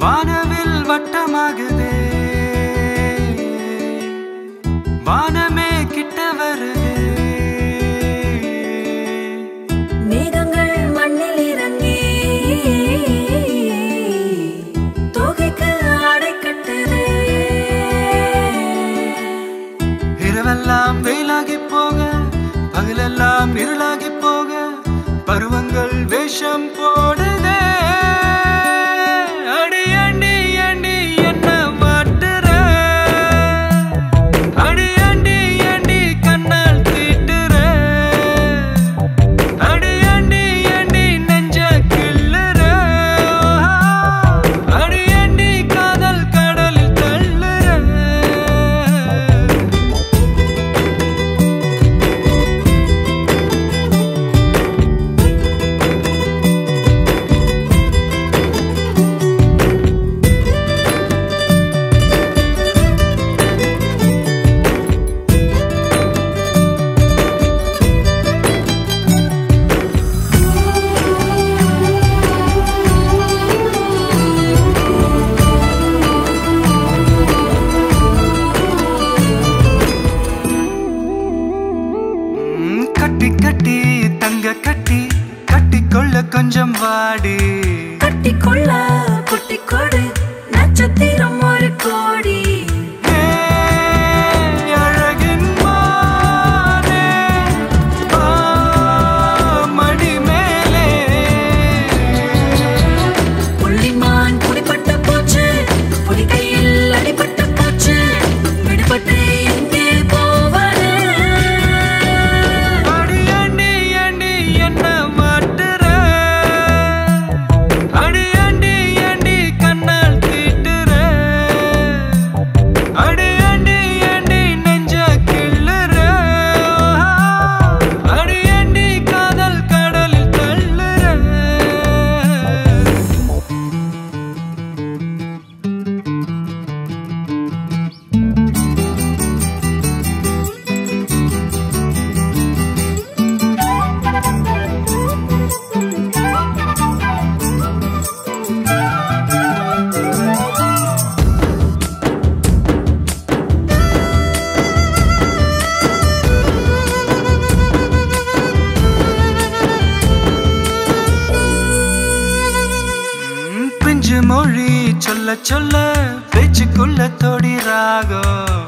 வானவில் வட்டமாகுதே. வானமே கிட்ட வருதே. மேகங்கள் மண்ணில் இறங்கி தோகைக்கு ஆடை கட்டுதே. இரவெல்லாம் வெயிலாகி போக பகலெல்லாம் இருளாகி போக பருவங்கள் வேஷம் போடுதே கட்டி தங்க கட்டி கட்டிக்கொள்ள கொஞ்சம் வாடி. கட்டிக்கொள்ள குட்டி கொடு மொழி சொல்ல சொல்ல பேச்சுக்குள்ள தொடி ராகம்.